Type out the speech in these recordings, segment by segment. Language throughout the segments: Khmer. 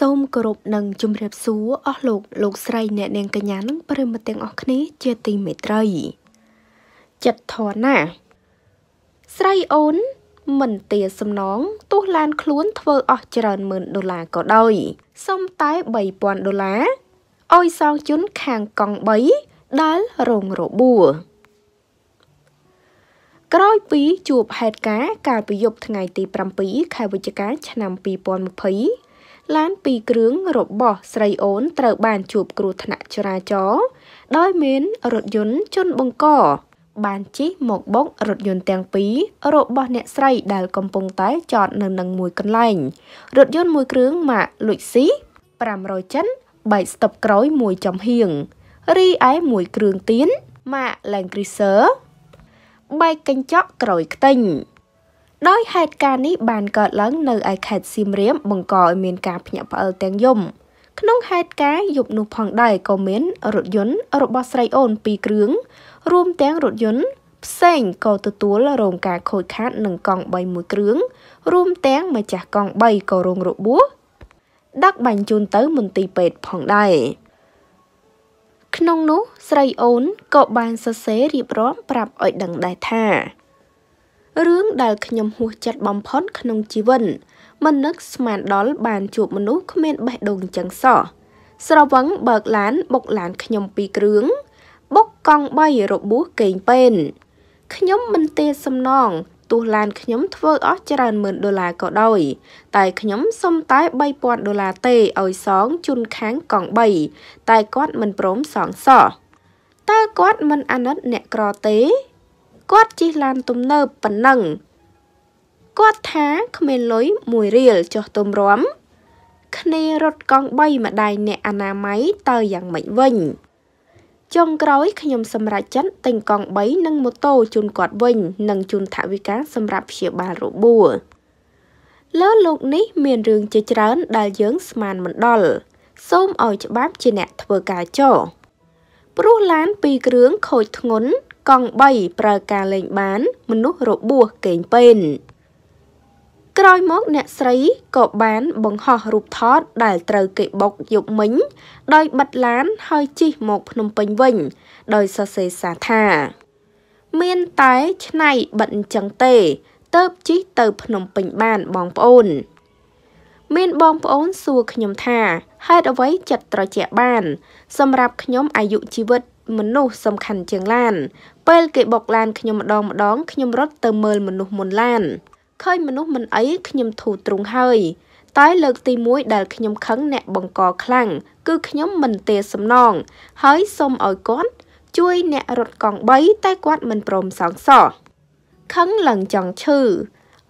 សូមគោរពនិងជម្រាបសួរអស់លោកលោកស្រីអ្នកនាងកញ្ញានិងប្រិយមិត្តទាំងអស់គ្នាជាទីមេត្រី ចិត្តធរណាស្រីអូន មិនទាសំណងទោះឡានខ្លួនធ្វើអស់ច្រើនម៉ឺនដុល្លារក៏ដោយសុំតែ3000ដុល្លារអោយសងជន់ខាងកង់3ដែលរងរបួសក្រោយពីជួបហេតុការណ៍កាលពីយប់ថ្ងៃទី7ខែវិច្ឆិកាឆ្នាំ2020 ឡានពីរគ្រឿងរបស់ស្រីអូនត្រូវបានជួបគ្រោះថ្នាក់ចរាចរណ៍ដោយមានរថយន្តជនបង្កបានជិះមកបុករថយន្តទាំងពីររបស់អ្នកស្រីដែលកំពុងតែចតនៅនឹងមួយកន្លែងរថយន្តមួយគ្រឿងម៉ាកលុចស៊ី500ចិនបែកស្តុបក្រោយមួយចំហៀងរីឯមួយគ្រឿងទៀនម៉ាក Land Cruiser បែកកញ្ចក់ក្រោយខ្ទេញ ដោយហេតុការណ៍នេះបានកើតឡើងនៅឯខេត្តសៀមរាបបង្កឲ្យមានការភ្ញាក់ផ្អើលទាំងយំក្នុងហេតុការណ៍យប់នោះផងដែរក៏មានរថយន្តរបស់ស្រីអូនពីរគ្រឿងរួមទាំងរថយន្តផ្សេងក៏ទទួលរងការខូចខាតនឹងកង់3មួយគ្រឿងរួមទាំងម្ចាស់កង់3ក៏រងរបួសដឹកបាញ់ជូនទៅមន្ទីរពេទ្យផងដែរក្នុងនោះស្រីអូនក៏បានសរសេររៀបរាប់ប្រាប់ឲ្យដឹងដែរថា រឿងដែលខ្ញុំហួសចិត្តបំផុតក្នុងជីវិតមិននឹកស្មានដល់បានជួបមនុស្សគ្មានបេះដូងចឹងសោះស្រវឹងបើកឡានបុកឡានខ្ញុំពីរគ្រឿងបុកកង់3របួសកេងពេនខ្ញុំមិនទេសំណងទោះឡានខ្ញុំធ្វើអស់ច្រើនម៉ឺនដុល្លារក៏ដោយតែខ្ញុំសុំតែ3000ដុល្លារទេឲ្យសងជូនខាងកង់3តែគាត់មិនព្រមសងសោះតើគាត់មិនអាណិតអ្នកក្រទេ គាត់ជិះឡានទំនើបប៉ុណ្ណឹងគាត់ថាគ្មានលុយ1រៀលចុះទុំរំគ្នារត់កង់3ម្ដាយអ្នកអនាម័យតើយ៉ាងម៉េចវិញចុងក្រោយខ្ញុំសម្រេចចិត្តទិញកង់3និងម៉ូតូជូនគាត់វិញ និងជូនថវិកាសម្រាប់ព្យាបាលរបួសលើលោកនេះមានរឿងជាច្រើនដែលយើងស្មានមិនដល់សូមឲ្យច្បាប់ជាអ្នកធ្វើការចោព្រោះឡានពីរគ្រឿងខូចធ្ងន់ កង់3ប្រើការលេងបាន មនុស្សរបួសកេងពេនក្រោយមកអ្នកស្រីក៏បានបង្ហោះរូបថតដែលត្រូវគេបុកយប់មិញ ដោយបិទឡានហើយជិះមកភ្នំពេញវិញ ដោយសរសេរសារថា មានតែឆ្នៃបិទអញ្ចឹងទេទៅជិះទៅភ្នំពេញបានបងប្អូន មានបងប្អូនសួរខ្ញុំថាហេតុអ្វីចិត្តត្រជាក់បាន សម្រាប់ខ្ញុំអាយុជីវិត មនុស្សសំខាន់ជាងឡាន ពេលគេបុកឡានខ្ញុំម្ដងម្ដងខ្ញុំរត់ទៅមើលមនុស្សមុនឡានឃើញមនុស្សមិនអីខ្ញុំធូរទ្រូងហើយតែលើកទី1ដែលខ្ញុំខឹងអ្នកបង្កខ្លាំងគឺខ្ញុំមិនទេសំណង ហើយសូមឲ្យគាត់ជួយអ្នករត់កង់3តែគាត់មិនព្រមសងសោះខឹងឡើងចង់ឈឺ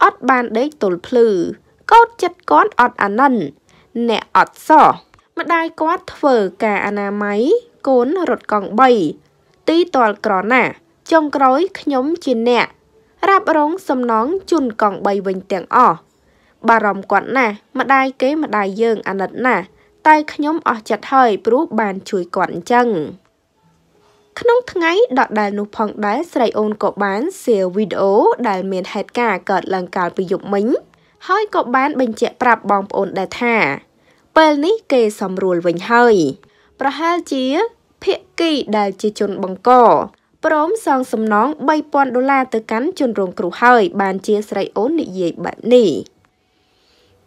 អត់បានដេកទល់ភ្លឺកោតចិត្តគាត់អត់អាណិនអ្នកអត់សោះម្ដាយគាត់ធ្វើការអនាម័យ កូនរត់កង់3ទីតលក្រណាចុងក្រោយខ្ញុំជាអ្នករ៉ាប់រងសំណងជូនកង់3វិញទាំងអស់បារម្ភគាត់ណាស់ម្ដាយគេម្ដាយយើងអាណិតណាស់តែខ្ញុំអស់ចិត្តហើយព្រោះបានជួយគាត់អញ្ចឹងក្នុងថ្ងៃដដែលនោះផងដែរស្រីអូនក៏បានសៀវីដេអូដែលមានហេតុការណ៍កើតឡើងកាលពីយប់មិញហើយក៏បានបញ្ជាក់ប្រាប់បងប្អូនដែរថាពេលនេះគេសម្រួលវិញហើយ ប្រហែលជាភាគីដែលជាជនបង្កព្រមសងសំណង3000ដុល្លារទៅកាន់ជនរងគ្រោះហើយ បានជាស្រីអូននិយាយបែបនេះ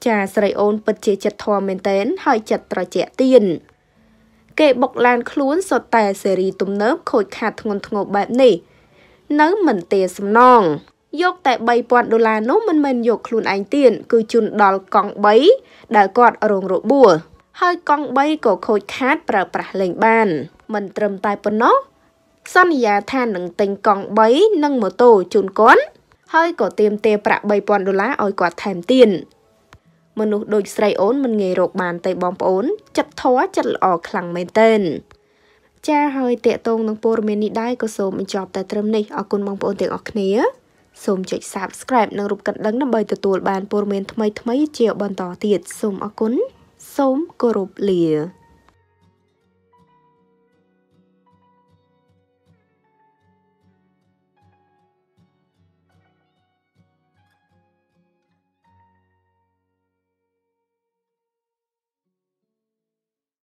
ចាស្រីអូនពិតជាចិត្តធម៌មែនតែនហើយចិត្តត្រជាក់ទៀនគេបុកឡានខ្លួនសុទ្ធតែសេរីទំនើបខូចខាតធ្ងន់ធ្ងរបែបនេះនៅមិនទាសំណងយកតែ3000ដុល្លារនោះមិនមែនយកខ្លួនឯងទៀតគឺជូនដល់កង់3ដែលគាត់រងរបួស ហើយកង់3ក៏ខូចខាតប្រើប្រាស់លេងបាន មិនត្រឹមតែប៉ុណ្ណោះសន្យាថានឹងទិញកង់3និងម៉ូតូជូនគាត់ហើយក៏ទាមទារប្រាក់3000ដុល្លារឲ្យគាត់ថែមទៀតមនុស្សដូចស្រីអូនមិនងាយរកបានទេបងប្អូន ចិត្តធေါ်ចិត្តល្អខ្លាំងមែនទែនចាហើយតេតងនឹងព័ត៌មាននេះដែរក៏សូមបញ្ចប់តែត្រឹមនេះអរគុណបងប្អូនទាំងអស់គ្នាសូមចុច Subscribe និងរូបកណ្ដឹងដើម្បីទទួលបានព័ត៌មានថ្មីៗជាបន្តទៀតសូមអរគុណ សូមគោរពលា